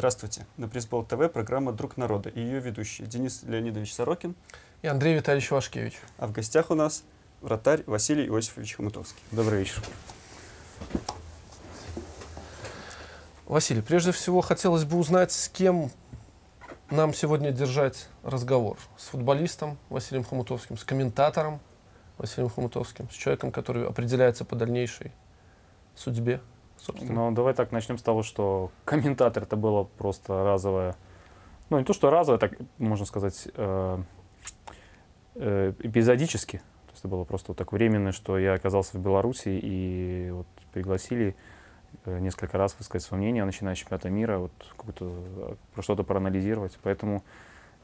Здравствуйте. На Пресбол ТВ программа «Друг народа» и ее ведущие Денис Леонидович Сорокин и Андрей Витальевич Вашкевич. А в гостях у нас вратарь Василий Иосифович Хомутовский. Добрый вечер. Василий, прежде всего хотелось бы узнать, с кем нам сегодня держать разговор. С футболистом Василием Хомутовским, с комментатором Василием Хомутовским, с человеком, который определяется по дальнейшей судьбе. Собственно. Ну, давай так начнем с того, что комментатор это было просто разовое, ну не то, что разовое, так можно сказать, э, э, эпизодически. То есть это было просто вот так временно, что я оказался в Беларуси и вот пригласили э, несколько раз высказать свое мнение, начиная с чемпионата мира, вот какую-то, про что-то проанализировать. Поэтому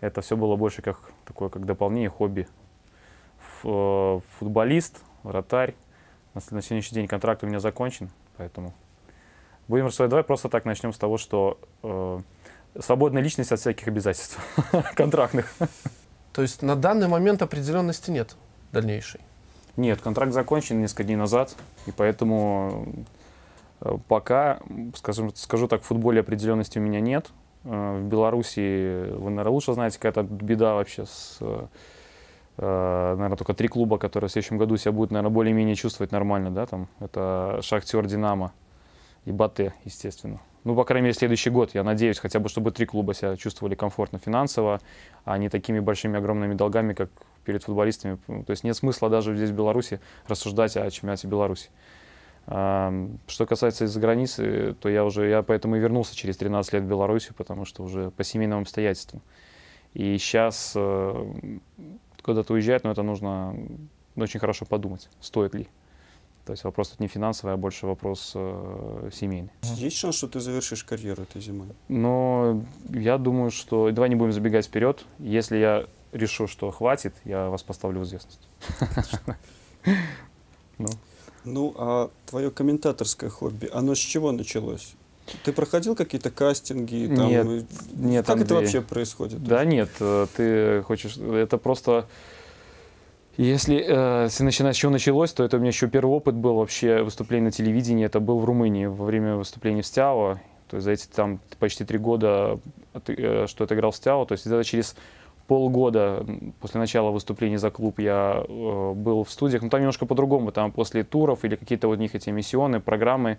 это все было больше как такое, как дополнение, хобби. Футболист, вратарь. На сегодняшний день контракт у меня закончен, поэтому Будем рассуждать. Давай просто так начнем с того, что э, свободная личность от всяких обязательств контрактных. То есть на данный момент определенности нет дальнейшей? Нет, контракт закончен несколько дней назад, и поэтому э, пока, скажем, скажу так, в футболе определенности у меня нет. Э, в Беларуси, вы, наверное, лучше знаете, какая-то беда вообще с э, наверное, только три клуба, которые в следующем году себя будут, наверное, более-менее чувствовать нормально, да, там, это Шахтер, Динамо, и Батэ, естественно. Ну, по крайней мере, следующий год, я надеюсь, хотя бы, чтобы три клуба себя чувствовали комфортно финансово, а не такими большими огромными долгами, как перед футболистами. То есть нет смысла даже здесь, в Беларуси, рассуждать о чемпионате Беларуси. Что касается из-за границы, то я уже, я поэтому и вернулся через 13 лет в Беларуси, потому что уже по семейным обстоятельствам. И сейчас э, куда-то уезжать, но это нужно очень хорошо подумать, стоит ли. То есть вопрос тут не финансовый, а больше вопрос э, семейный. Есть шанс, что ты завершишь карьеру этой зимой? Но я думаю, что... Давай не будем забегать вперед. Если я решу, что хватит, я вас поставлю в известность. Ну. ну, а твое комментаторское хобби, оно с чего началось? Ты проходил какие-то кастинги? Там, нет, нет. Как Андрей. это вообще происходит? Да нет, э, ты хочешь... Это просто если, э, если начинать, с чего началось, то это у меня еще первый опыт был вообще выступление на телевидении. Это был в Румынии во время выступления в Стяо. То есть за эти там почти три года, э, что отыграл в Стяо. То есть это через полгода после начала выступления за клуб я э, был в студиях. Но там немножко по-другому. Там после туров или какие-то вот них эти миссионы, программы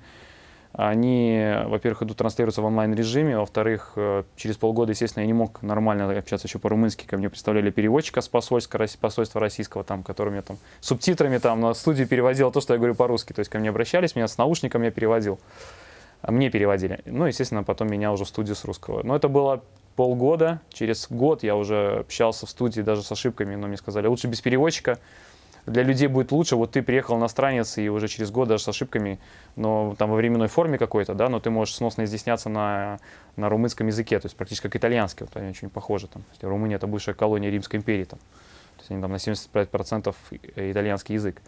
они, во-первых, идут транслируются в онлайн-режиме, во-вторых, э, через полгода, естественно, я не мог нормально общаться еще по-румынски, ко мне представляли переводчика с посольства, посольства российского, там, который мне там субтитрами там на студии переводил то, что я говорю по-русски, то есть ко мне обращались, меня с наушником я переводил, а мне переводили. Ну, естественно, потом меня уже в студию с русского. Но это было полгода, через год я уже общался в студии даже с ошибками, но мне сказали, лучше без переводчика, для людей будет лучше, вот ты приехал иностранец и уже через год даже с ошибками, но там во временной форме какой-то, да, но ты можешь сносно изъясняться на, на румынском языке, то есть практически как итальянский, вот они очень похожи там. Румыния это бывшая колония Римской империи там. То есть они там на 75% итальянский язык.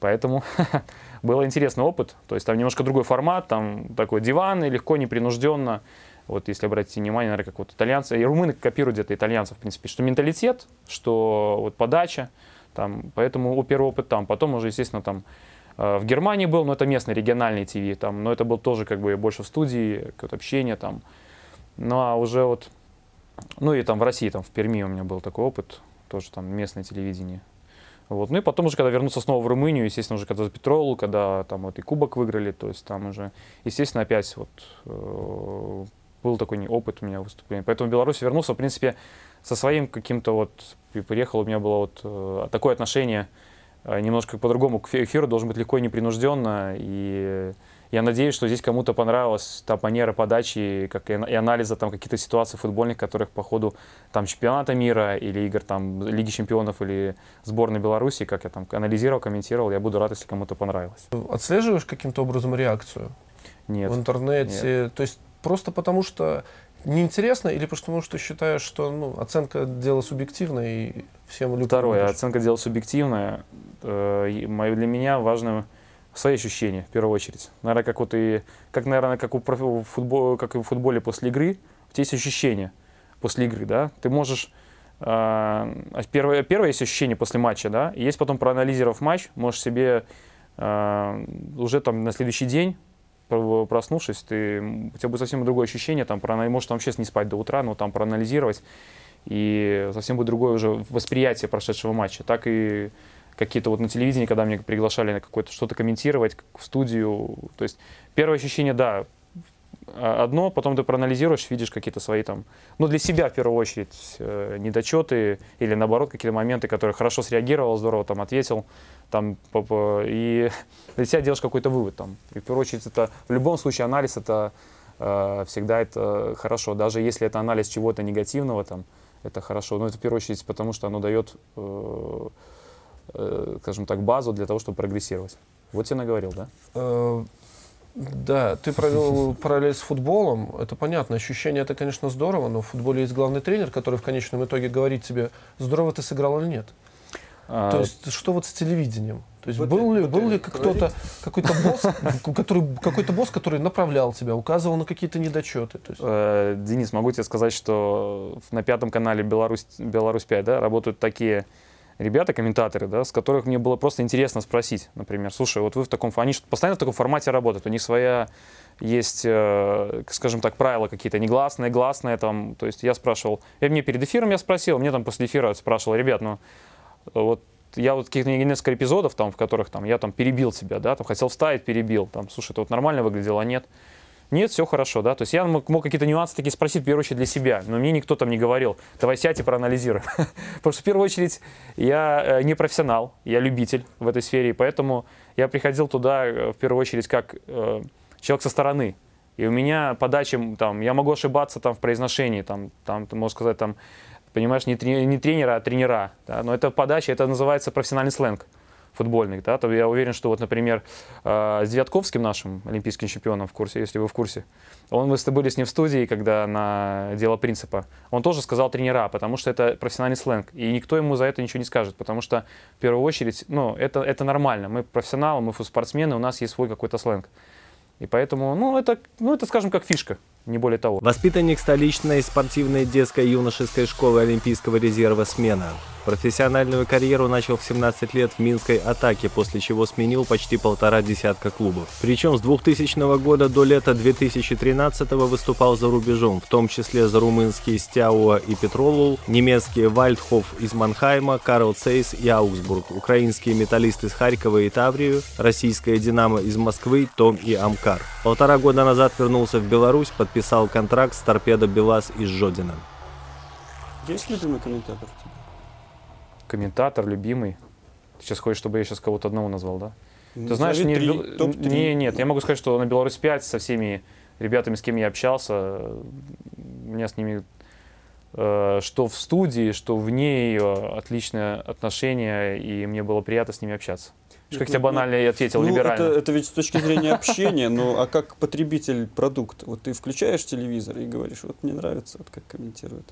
Поэтому был интересный опыт. То есть там немножко другой формат, там такой диван, и легко, непринужденно. Вот если обратить внимание, наверное, как вот итальянцы, и румыны копируют где-то итальянцев, в принципе, что менталитет, что вот подача, там, поэтому первый опыт там. Потом уже, естественно, там э, в Германии был, но это местный региональный ТВ, там, но это был тоже как бы больше в студии, какое-то общение там. Ну а уже вот, ну и там в России, там в Перми у меня был такой опыт, тоже там местное телевидение. Вот. Ну и потом уже, когда вернуться снова в Румынию, естественно, уже когда за Петролу, когда там вот и кубок выиграли, то есть там уже, естественно, опять вот э, был такой опыт у меня выступления. Поэтому в Беларусь вернулся, в принципе, со своим каким-то вот, приехал, у меня было вот э, такое отношение э, немножко по-другому к эфиру, должен быть легко и непринужденно, и я надеюсь, что здесь кому-то понравилась та манера подачи как и, и анализа там каких-то ситуаций футбольных, которых по ходу там чемпионата мира или игр там Лиги чемпионов или сборной Беларуси, как я там анализировал, комментировал, я буду рад, если кому-то понравилось. Отслеживаешь каким-то образом реакцию? Нет. В интернете? Нет. То есть просто потому что неинтересно или потому что считаешь, что ну, оценка дело субъективное и всем любят? Второе, оценка дело субъективное. Э, для меня важно свои ощущения в первую очередь. Наверное, как вот и, как, наверное, как у футбола, как и в футболе после игры, у тебя есть ощущения после игры, да, ты можешь э, первое, первое есть ощущение после матча, да, и есть потом проанализировав матч, можешь себе э, уже там на следующий день проснувшись, ты, у тебя будет совсем другое ощущение, там, может там вообще не спать до утра, но там проанализировать, и совсем будет другое уже восприятие прошедшего матча. Так и какие-то вот на телевидении, когда меня приглашали на какое-то что-то комментировать в студию, то есть первое ощущение, да, одно, потом ты проанализируешь, видишь какие-то свои там, ну, для себя в первую очередь, э, недочеты или наоборот какие-то моменты, которые хорошо среагировал, здорово там ответил, там, и для себя делаешь какой-то вывод там. И в первую очередь это, в любом случае анализ это э, всегда это хорошо, даже если это анализ чего-то негативного там, это хорошо, но это в первую очередь потому, что оно дает, э, скажем так, базу для того, чтобы прогрессировать. Вот я наговорил, да? Да, ты провел параллель с футболом. Это понятно. Ощущение это, конечно, здорово, но в футболе есть главный тренер, который в конечном итоге говорит тебе, здорово ты сыграл или нет. А, То есть что вот с телевидением? То есть Вот был ли, вот был ли кто-то, какой-то босс, который, какой-то босс, который направлял тебя, указывал на какие-то недочеты? То есть, Э, Денис, могу тебе сказать, что на пятом канале Беларусь, Беларусь 5 да, работают такие ребята, комментаторы, да, с которых мне было просто интересно спросить, например, слушай, вот вы в таком, они постоянно в таком формате работают, у них своя есть, э, скажем так, правила какие-то, негласные, гласные, там, то есть я спрашивал, и мне перед эфиром я спросил, мне там после эфира спрашивал, ребят, ну, вот я вот каких-то несколько эпизодов, там, в которых там, я там перебил тебя, да, там, хотел вставить, перебил, там, слушай, это вот нормально выглядело, а нет? Нет, все хорошо, да. То есть я мог, мог какие-то нюансы такие спросить, в первую очередь, для себя. Но мне никто там не говорил, давай сядь и проанализируй. Потому что в первую очередь я э, не профессионал, я любитель в этой сфере, и поэтому я приходил туда э, в первую очередь как э, человек со стороны. И у меня подача, там, я могу ошибаться там в произношении, там, там, ты можешь сказать, там, понимаешь, не, трени- не тренера, а тренера. Да? Но это подача, это называется профессиональный сленг футбольных, да, то я уверен, что вот, например, э, с Девятковским нашим олимпийским чемпионом в курсе, если вы в курсе, он, мы были с ним в студии, когда на дело принципа, он тоже сказал тренера, потому что это профессиональный сленг, и никто ему за это ничего не скажет, потому что в первую очередь, ну, это, это нормально, мы профессионалы, мы спортсмены, у нас есть свой какой-то сленг. И поэтому, ну, это, ну, это, скажем, как фишка, не более того. Воспитанник столичной спортивной детской юношеской школы Олимпийского резерва «Смена». Профессиональную карьеру начал в 17 лет в Минской «Атаке», после чего сменил почти полтора десятка клубов. Причем с 2000 года до лета 2013 выступал за рубежом, в том числе за румынские «Стяуа» и «Петролул», немецкие «Вальдхоф» из Манхайма, «Карл Цейс» и «Аугсбург», украинские «Металлисты» из Харькова и Таврию, российская «Динамо» из Москвы, «Том» и «Амкар». Полтора года назад вернулся в Беларусь, подписал контракт с «Торпедо Белаз» из Жодина. Есть любимый комментатор у тебя? Комментатор, любимый. Ты сейчас хочешь, чтобы я сейчас кого-то одного назвал, да? Ты знаешь, не, три, не, нет, я могу сказать, что на Беларусь 5 со всеми ребятами, с кем я общался, у меня с ними э, что в студии, что вне ее отличное отношение, и мне было приятно с ними общаться. Видишь, как Ну, тебе банально я ответил, Ну, либерально. это, это ведь с точки зрения общения, ну, а как потребитель продукта? Вот ты включаешь телевизор и говоришь, вот мне нравится, вот как комментирует.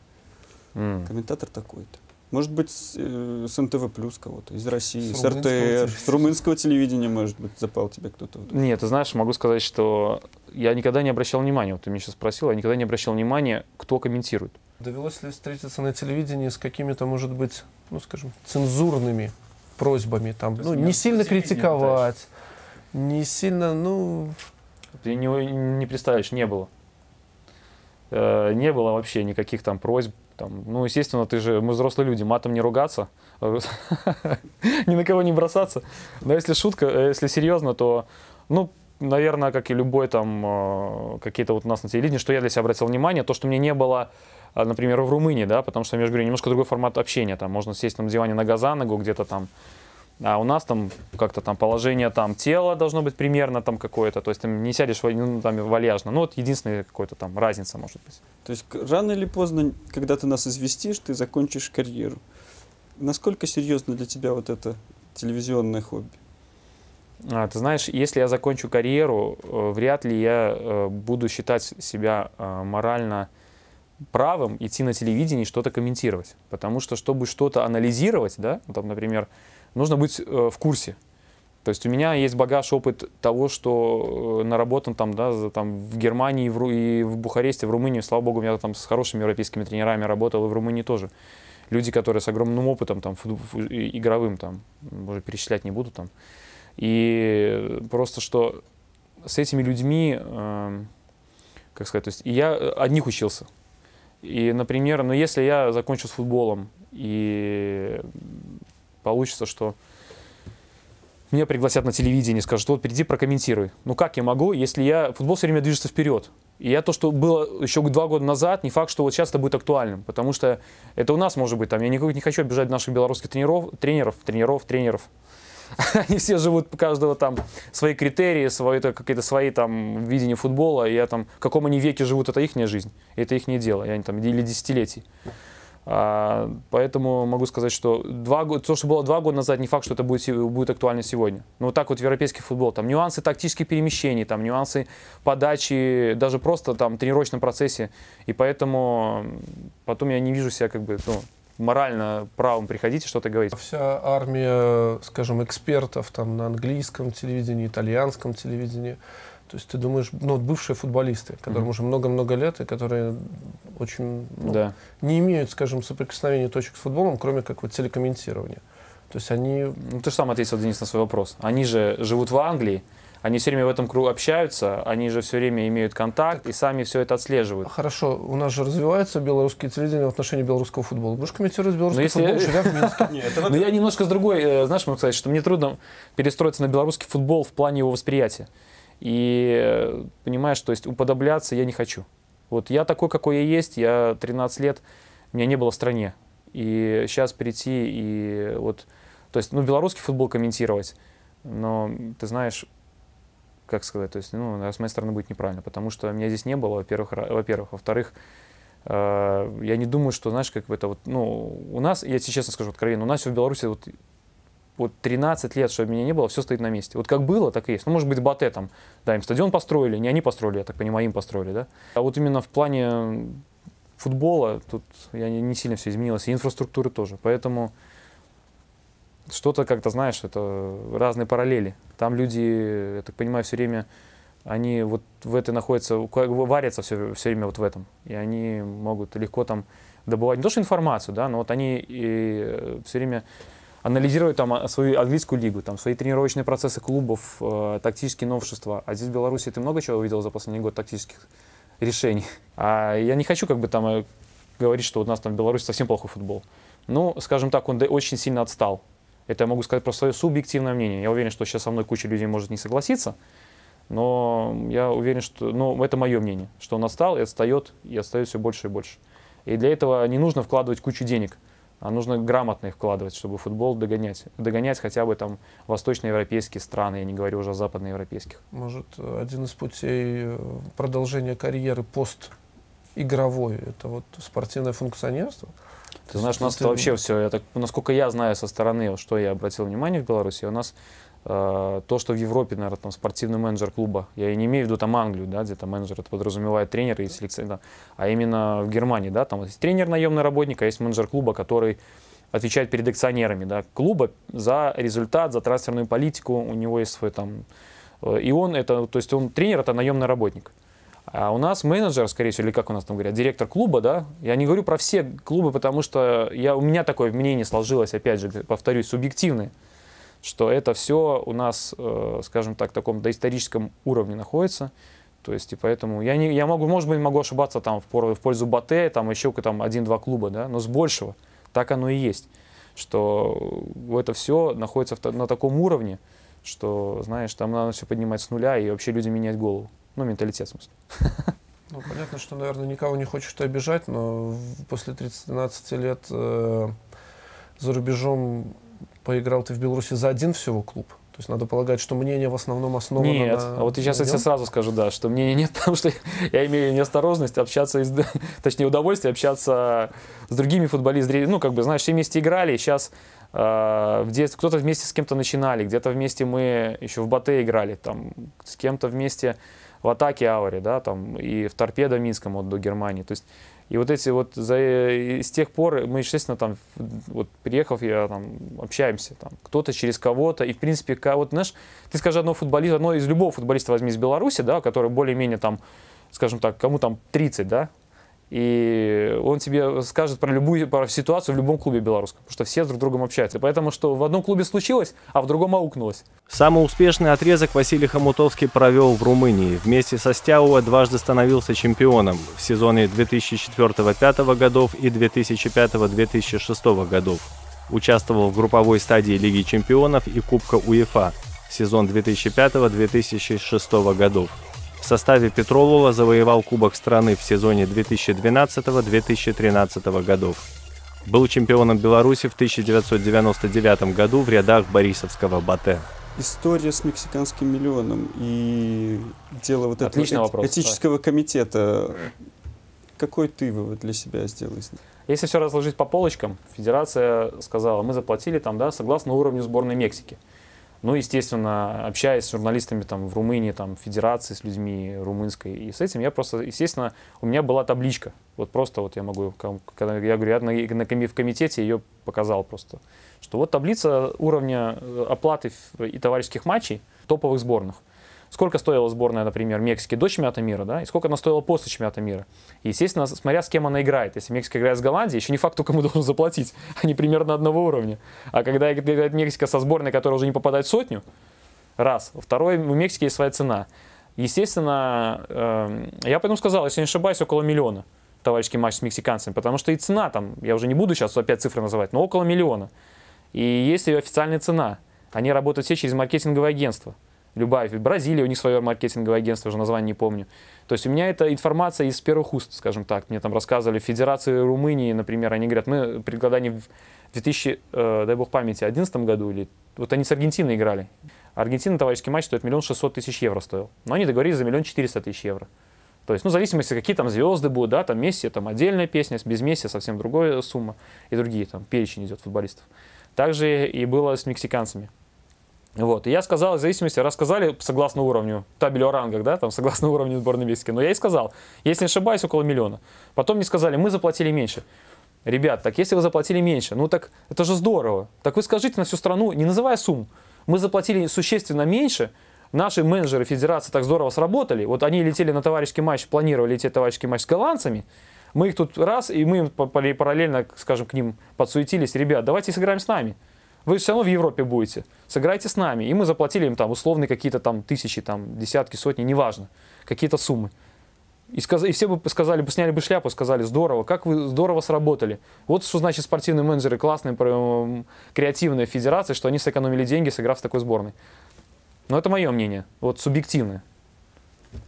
Комментатор такой-то. Может быть, с, э, с НТВ Плюс кого-то, из России, С с, румынского РТР, телевидения. с румынского телевидения, может быть, запал тебе кто-то. вдруг. Нет, ты знаешь, могу сказать, что я никогда не обращал внимания, вот ты меня сейчас спросил, я никогда не обращал внимания, кто комментирует. Довелось ли встретиться на телевидении с какими-то, может быть, ну, скажем, цензурными просьбами, там, ну, не сильно критиковать, не сильно, ну, Ты не, не представляешь, не было. Э, не было вообще никаких там просьб. Там, ну, естественно, ты же, мы взрослые люди, матом не ругаться, ни на кого не бросаться. Но если шутка, э, если серьезно, то, ну, наверное, как и любой там, э, какие-то вот у нас на телевидении, что я для себя обратил внимание, то, что мне не было, а, например, в Румынии, да, потому что, я же говорю, немножко другой формат общения, там можно сесть на диване нога за ногу, где-то там, а у нас там как-то там положение там тела должно быть примерно там какое-то, то есть ты не сядешь ну, там вальяжно. Ну вот единственная какая-то там разница может быть. То есть рано или поздно, когда ты нас известишь, ты закончишь карьеру. Насколько серьезно для тебя вот это телевизионное хобби? А, ты знаешь, если я закончу карьеру, э, вряд ли я э, буду считать себя э, морально правым идти на телевидение и что-то комментировать. Потому что, чтобы что-то анализировать, да, там, например, нужно быть э, в курсе. То есть у меня есть багаж, опыт того, что э, наработан там, да, там, в Германии в, Ру- и в Бухаресте, в Румынии. Слава богу, я там с хорошими европейскими тренерами работал, и в Румынии тоже. Люди, которые с огромным опытом там, фу- игровым, там, уже перечислять не буду, там, и просто что с этими людьми, э, как сказать, то есть я от них учился. И, например, ну если я закончу с футболом и получится, что меня пригласят на телевидение, скажут, вот приди прокомментируй. Ну как я могу, если я... Футбол все время движется вперед. И я то, что было еще два года назад, не факт, что вот сейчас это будет актуальным. Потому что это у нас может быть там. Я не, не хочу обижать наших белорусских тренеров, тренеров, тренеров, тренеров. Они все живут, у каждого там свои критерии, свои, какие-то свои там видения футбола. И я там, в каком они веке живут, это их жизнь. Это их дело. Я там, или десятилетий. А, поэтому могу сказать, что два, то, что было два года назад, не факт, что это будет, будет актуально сегодня. Но вот так вот европейский футбол, там нюансы тактических перемещений, там нюансы подачи, даже просто там в тренировочном процессе. И поэтому потом я не вижу себя как бы, ну, морально правом приходить и что-то говорить. Вся армия, скажем, экспертов там на английском телевидении, итальянском телевидении, то есть ты думаешь, ну, бывшие футболисты, которым mm-hmm. уже много-много лет, и которые очень ну, да. не имеют, скажем, соприкосновения точек с футболом, кроме как вот телекомментирования. То есть они... Ну, ты же сам ответил, Денис, на свой вопрос. Они же живут в Англии, они все время в этом кругу общаются, они же все время имеют контакт и сами все это отслеживают. Хорошо, у нас же развивается белорусские телевидение в отношении белорусского футбола. Будешь комментировать белорусский если... футбол, живя в Минске? Но ну, я немножко с другой, э, знаешь, могу сказать, что мне трудно перестроиться на белорусский футбол в плане его восприятия. И понимаешь, то есть уподобляться я не хочу. Вот я такой, какой я есть, я 13 лет, меня не было в стране. И сейчас прийти и вот, то есть, ну, белорусский футбол комментировать, но ты знаешь, как сказать, то есть, ну, с моей стороны будет неправильно, потому что меня здесь не было, во-первых, во-первых, во-вторых, э, я не думаю, что, знаешь, как бы это вот, ну, у нас, я тебе честно скажу откровенно, у нас в Беларуси вот вот 13 лет, чтобы меня не было, все стоит на месте. Вот как было, так и есть. Ну, может быть, Батэ там, да, им стадион построили, не они построили, я так понимаю, им построили, да. А вот именно в плане футбола тут я не, не сильно все изменилось, и инфраструктуры тоже. Поэтому что-то как-то, знаешь, это разные параллели. Там люди, я так понимаю, все время, они вот в этой находятся, варятся все, все время вот в этом. И они могут легко там добывать не то, что информацию, да, но вот они и э, все время анализируют там а, свою английскую лигу, там свои тренировочные процессы клубов, э, тактические новшества. А здесь в Беларуси ты много чего увидел за последний год тактических решений. А я не хочу как бы там э, говорить, что у нас там в Беларуси совсем плохой футбол. Ну, скажем так, он очень сильно отстал. Это я могу сказать про свое субъективное мнение. Я уверен, что сейчас со мной куча людей может не согласиться, но я уверен, что ну, это мое мнение, что он отстал и отстает, и отстает все больше и больше. И для этого не нужно вкладывать кучу денег – а нужно грамотно их вкладывать, чтобы футбол догонять. Догонять хотя бы там восточноевропейские страны, я не говорю уже о западноевропейских. Может, один из путей э, продолжения карьеры пост-игровой, это вот спортивное функционерство? Ты знаешь, у нас это вообще все, я так, насколько я знаю со стороны, что я обратил внимание в Беларуси, у нас то, что в Европе, наверное, там спортивный менеджер клуба, я и не имею в виду там Англию, да, где там менеджер это подразумевает тренер и селекционер, а именно в Германии, да, там есть тренер наемный работник, а есть менеджер клуба, который отвечает перед акционерами, да, клуба за результат, за трансферную политику, у него есть свой там, э, и он это, то есть он тренер, это наемный работник. А у нас менеджер, скорее всего, или как у нас там говорят, директор клуба, да, я не говорю про все клубы, потому что я, у меня такое мнение сложилось, опять же, повторюсь, субъективное, что это все у нас, э, скажем так, таком доисторическом уровне находится. То есть, и поэтому я, не, я могу, может быть, могу ошибаться там в, в пользу Батэ, там еще там один-два клуба, да, но с большего. Так оно и есть. Что это все находится в, на таком уровне, что, знаешь, там надо все поднимать с нуля и вообще людям менять голову. Ну, менталитет, в смысле. Ну, понятно, что, наверное, никого не хочешь обижать, но после 13 лет э, за рубежом поиграл ты в Беларуси за один всего клуб? То есть надо полагать, что мнение в основном основано нет, на... а вот сейчас я тебе сразу скажу, да, что мнения нет, потому что я имею неосторожность общаться, из, точнее удовольствие общаться с другими футболистами. Ну, как бы, знаешь, все вместе играли, сейчас э, в детстве кто-то вместе с кем-то начинали, где-то вместе мы еще в Батэ играли, там, с кем-то вместе в атаке Ауре, да, там, и в Торпедо Минском вот до Германии. То есть и вот эти вот, за, с тех пор мы, естественно, там, вот приехав, я там, общаемся, там, кто-то через кого-то, и, в принципе, вот, знаешь, ты скажи одного футболиста, одно из любого футболиста возьми из Беларуси, да, который более-менее там, скажем так, кому там 30, да, и он тебе скажет про любую про ситуацию в любом клубе белорусском, потому что все друг с другом общаются. Поэтому что в одном клубе случилось, а в другом аукнулось. Самый успешный отрезок Василий Хомутовский провел в Румынии. Вместе со Стяуа дважды становился чемпионом в сезоне 2004-2005 годов и 2005-2006 годов. Участвовал в групповой стадии Лиги чемпионов и Кубка УЕФА сезон 2005-2006 годов. В составе Петролула завоевал Кубок страны в сезоне 2012-2013 годов. Был чемпионом Беларуси в 1999 году в рядах Борисовского Батэ. История с мексиканским миллионом и дело вот Отличный этого вопрос, этического комитета. Какой ты вывод для себя сделал? Если все разложить по полочкам, федерация сказала, мы заплатили там, да, согласно уровню сборной Мексики. Ну, естественно, общаясь с журналистами там, в Румынии, там, федерации, с людьми румынской, и с этим я просто, естественно, у меня была табличка. Вот просто вот я могу, когда я говорю, я на, на, в комитете ее показал просто, что вот таблица уровня э, оплаты и товарищеских матчей топовых сборных сколько стоила сборная, например, Мексики до чемпионата мира, да, и сколько она стоила после чемпионата мира. И, естественно, смотря с кем она играет. Если Мексика играет с Голландией, еще не факт, кто кому должен заплатить. Они примерно одного уровня. А когда играет Мексика со сборной, которая уже не попадает в сотню, раз. Второй, у Мексики есть своя цена. Естественно, э, я поэтому сказал, если не ошибаюсь, около миллиона товарищеский матч с мексиканцами, потому что и цена там, я уже не буду сейчас опять цифры называть, но около миллиона. И есть ее официальная цена. Они работают все через маркетинговое агентство любая. В Бразилии у них свое маркетинговое агентство, уже название не помню. То есть у меня эта информация из первых уст, скажем так. Мне там рассказывали Федерации Румынии, например, они говорят, мы они в 2000, э, дай бог памяти, 2011 году, или вот они с Аргентиной играли. Аргентина товарищеский матч стоит миллион шестьсот тысяч евро стоил. Но они договорились за миллион четыреста тысяч евро. То есть, ну, в зависимости, какие там звезды будут, да, там Месси, там отдельная песня, без Месси совсем другая сумма, и другие, там, перечень идет футболистов. Также и было с мексиканцами. Вот. И я сказал, в зависимости, рассказали согласно уровню, табелю о рангах, да, там, согласно уровню сборной Мексики. Но я и сказал, если не ошибаюсь, около миллиона. Потом мне сказали, мы заплатили меньше. Ребят, так если вы заплатили меньше, ну так это же здорово. Так вы скажите на всю страну, не называя сумму, мы заплатили существенно меньше, наши менеджеры федерации так здорово сработали, вот они летели на товарищеский матч, планировали лететь товарищеский матч с голландцами, мы их тут раз, и мы параллельно, скажем, к ним подсуетились, ребят, давайте сыграем с нами. Вы все равно в Европе будете. Сыграйте с нами. И мы заплатили им там условные какие-то там тысячи, там десятки, сотни, неважно, какие-то суммы. И, сказ... и все бы сказали, бы сняли бы шляпу, сказали, здорово, как вы здорово сработали. Вот что значит спортивные менеджеры, классные, креативные федерации, что они сэкономили деньги, сыграв с такой сборной. Но это мое мнение, вот субъективное.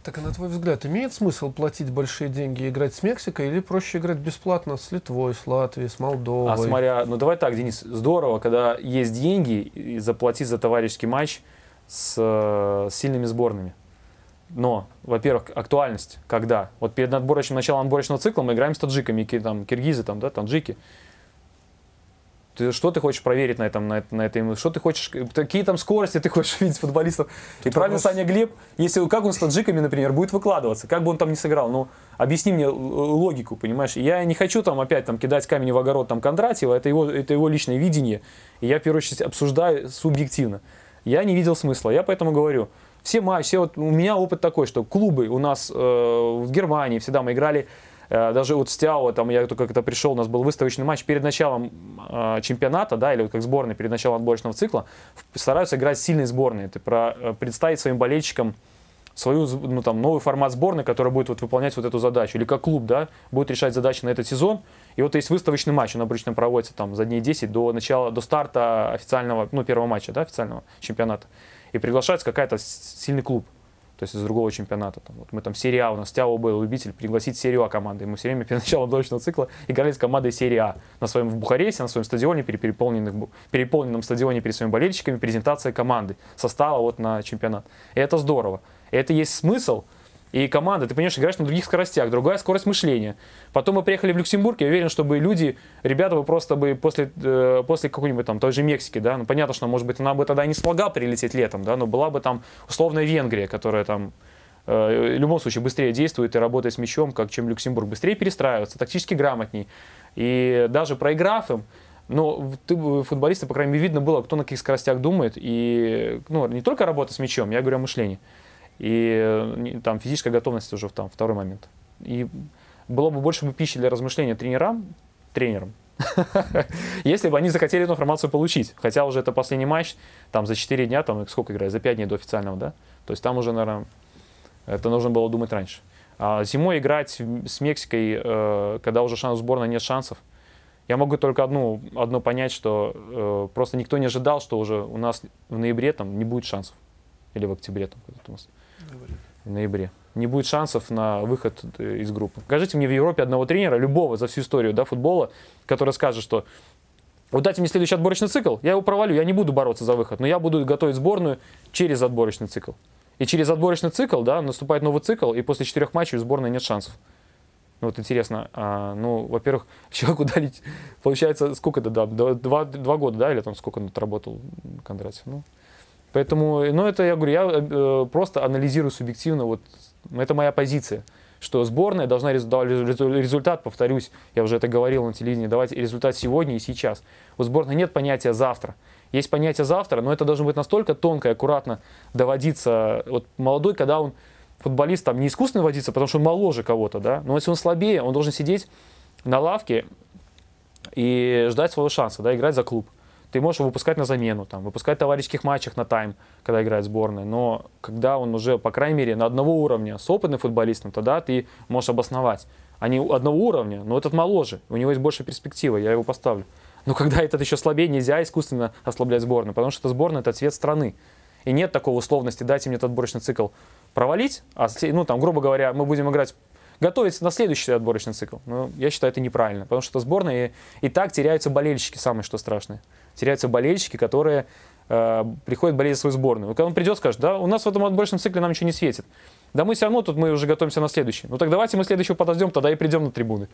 Так, а на твой взгляд, имеет смысл платить большие деньги и играть с Мексикой или проще играть бесплатно с Литвой, с Латвией, с Молдовой? А смотря, ну давай так, Денис, здорово, когда есть деньги и заплатить за товарищеский матч с, с сильными сборными. Но, во-первых, актуальность, когда? Вот перед отборочным, началом отборочного цикла мы играем с таджиками, там, киргизы, там, да, таджики ты, что ты хочешь проверить на этом, на, на этой, что ты хочешь, какие там скорости ты хочешь видеть футболистов. Тут и правильно Саня Глеб, если как он с таджиками, например, будет выкладываться, как бы он там не сыграл, ну, объясни мне логику, понимаешь? Я не хочу там опять там кидать камень в огород там Кондратьева, это его, это его личное видение, и я в первую очередь обсуждаю субъективно. Я не видел смысла, я поэтому говорю, все матчи, все вот, у меня опыт такой, что клубы у нас э, в Германии всегда мы играли Э, даже вот с Тяо, там я только когда пришел, у нас был выставочный матч перед началом э, чемпионата, да, или вот как сборной перед началом отборочного цикла, стараются играть сильные сборные, ты про, э, представить своим болельщикам свою, ну, там, новый формат сборной, который будет вот, выполнять вот эту задачу. Или как клуб, да, будет решать задачи на этот сезон. И вот есть выставочный матч, он обычно проводится там за дней 10 до начала, до старта официального, ну, первого матча, да, официального чемпионата. И приглашается какая-то сильный клуб то есть из другого чемпионата. Там, вот мы там серия А, у нас Тяо был любитель пригласить серию А команды. И мы все время перед началом дочного цикла играли с командой серии А на своем в Бухаресте, на своем стадионе, перед переполненном, переполненном стадионе перед своими болельщиками, презентация команды, состава вот на чемпионат. И это здорово. И это есть смысл, и команда, ты понимаешь, играешь на других скоростях, другая скорость мышления. Потом мы приехали в Люксембург, я уверен, чтобы люди, ребята бы просто бы после, э, после какой-нибудь там той же Мексики, да, ну понятно, что, может быть, она бы тогда не смогла прилететь летом, да, но была бы там условная Венгрия, которая там э, в любом случае быстрее действует и работает с мячом, как чем Люксембург, быстрее перестраивается, тактически грамотней. И даже проиграв им, но ты, футболисты, по крайней мере, видно было, кто на каких скоростях думает. И ну, не только работа с мячом, я говорю о мышлении. И э, там физическая готовность уже там второй момент. И было бы больше бы пищи для размышления тренерам, тренерам, если бы они захотели эту информацию получить. Хотя уже это последний матч, там за 4 дня, там сколько играет, за 5 дней до официального, да? То есть там уже, наверное, это нужно было думать раньше. А зимой играть с Мексикой, э, когда уже шанс сборной нет шансов, я могу только одну, одно понять, что э, просто никто не ожидал, что уже у нас в ноябре там не будет шансов. Или в октябре там. В ноябре. Не будет шансов на выход э, из группы. Покажите мне в Европе одного тренера, любого за всю историю да, футбола, который скажет, что вот дайте мне следующий отборочный цикл, я его провалю, я не буду бороться за выход, но я буду готовить сборную через отборочный цикл. И через отборочный цикл, да, наступает новый цикл, и после четырех матчей у сборной нет шансов. Ну, вот интересно, а, ну, во-первых, человеку дали, получается, сколько это, да, два, два года, да, или там сколько он отработал, Кондратьев, ну. Поэтому, ну, это, я говорю, я э, просто анализирую субъективно, вот, это моя позиция, что сборная должна результат, повторюсь, я уже это говорил на телевидении, давать результат сегодня и сейчас. У сборной нет понятия завтра. Есть понятие завтра, но это должно быть настолько тонко и аккуратно доводиться. Вот молодой, когда он футболист, там не искусственно водиться, потому что он моложе кого-то, да, но если он слабее, он должен сидеть на лавке и ждать своего шанса, да, играть за клуб. Ты можешь его выпускать на замену, там, выпускать в товарищеских матчах на тайм, когда играет сборная, но когда он уже, по крайней мере, на одного уровня с опытным футболистом, тогда ты можешь обосновать. Они одного уровня, но этот моложе, у него есть больше перспективы, я его поставлю. Но когда этот еще слабее, нельзя искусственно ослаблять сборную, потому что сборная – это цвет страны. И нет такой условности, дайте мне этот отборочный цикл провалить, а, ну, там, грубо говоря, мы будем играть готовиться на следующий отборочный цикл. Но я считаю, это неправильно, потому что сборная и, и так теряются болельщики, самое что страшное. Теряются болельщики, которые э, приходят болеть за свою сборную. Когда он придет, скажет, да, у нас в этом отборочном цикле нам ничего не светит. Да мы все равно тут мы уже готовимся на следующий. Ну так давайте мы следующего подождем, тогда и придем на трибуны.